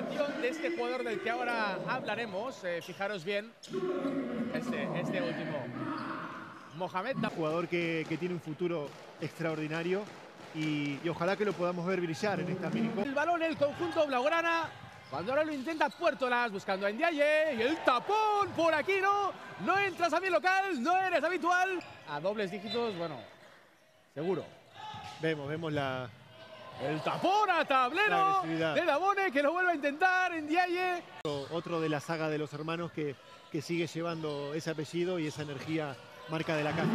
de este jugador del que ahora hablaremos. Eh, fijaros bien, este, este último. Mohamed Un jugador que, que tiene un futuro extraordinario y, y ojalá que lo podamos ver brillar en esta mini El balón el conjunto blaugrana. Cuando ahora lo intenta Puertolas buscando a Ndiaye y el tapón por aquí no. No entras a mi local, no eres habitual. A dobles dígitos, bueno, seguro. Vemos, vemos la, El tapón a tablero de Dabone que lo vuelve a intentar Ndiaye. otro de la saga de los hermanos que, que sigue llevando ese apellido y esa energía marca de la casa.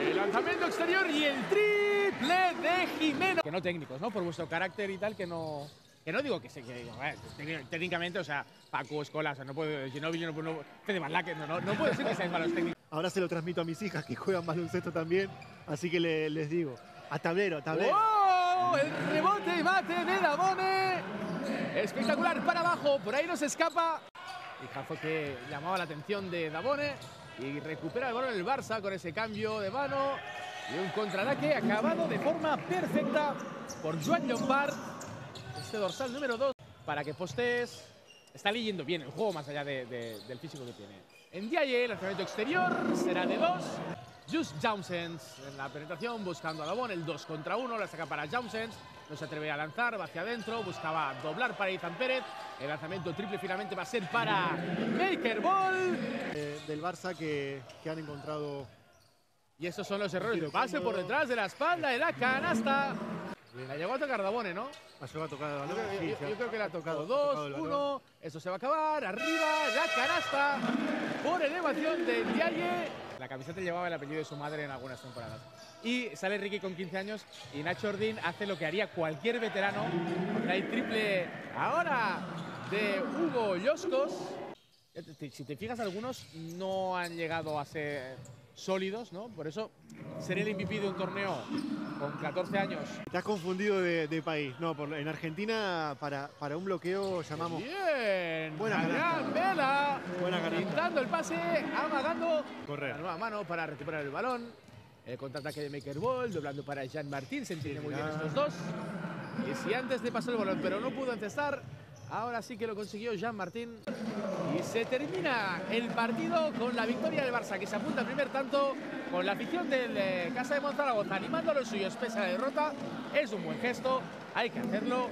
El lanzamiento exterior y el triple de Jimeno. Que no técnicos, ¿no? Por vuestro carácter y tal, que no. Que no digo que sé que digo, eh, técnic- técnicamente, o sea, Paco, Escola, o sea, no puedo, Ginóbili, no puedo, no, no, no puedo decir que seáis malos técnicos. Ahora se lo transmito a mis hijas que juegan baloncesto también, así que le- les digo, a tablero, a tablero. ¡Oh! El rebote y mate de Dabone. Espectacular para abajo, por ahí no se escapa. Fija fue que llamaba la atención de Dabone y recupera el balón el Barça con ese cambio de mano y un contraataque acabado de forma perfecta por Joan Llombard. Este dorsal número 2 para que postes. Está leyendo bien el juego más allá de- de- del físico que tiene. En Diaye, el lanzamiento exterior será de 2. Just Jounsens en la penetración buscando a Dabón, el 2 contra 1, la saca para Jounsens, no se atreve a lanzar, va hacia adentro, buscaba doblar para Izan Pérez, el lanzamiento triple finalmente va a ser para Maker Ball. eh, del Barça que, que han encontrado Y estos son los errores, pase por detrás de la espalda de la canasta. La llegó a tocar Dabone, ¿no? A tocar el Yo balón. creo, Sí, yo- creo que le ha tocado ha tocado dos, el balón. uno, esto se va a acabar, arriba, la canasta, por elevación de Diaye. La camiseta llevaba el apellido de su madre en algunas temporadas. Y sale Ricky con 15 años y Nacho Ordín hace lo que haría cualquier veterano. Hay triple ahora de Hugo Lloscos. Si te fijas, algunos no han llegado a ser sólidos, ¿no? Por eso ser el MVP de un torneo con 14 años Te has confundido de, de país. No, por, en Argentina para, para un bloqueo llamamos Bien, Buena. Pintando el pase, amagando. correr. La nueva mano para recuperar el balón. El contraataque de Maker Ball, doblando para Jean Martín. Se entiende muy bien estos dos. Y si antes le pasó el balón, pero no pudo encestar, ahora sí que lo consiguió Jean Martín. Y se termina el partido con la victoria del Barça, que se apunta al primer tanto con la afición del eh, Casa de Monzaragoza animando a los suyos pese a la derrota. Es un buen gesto, hay que hacerlo.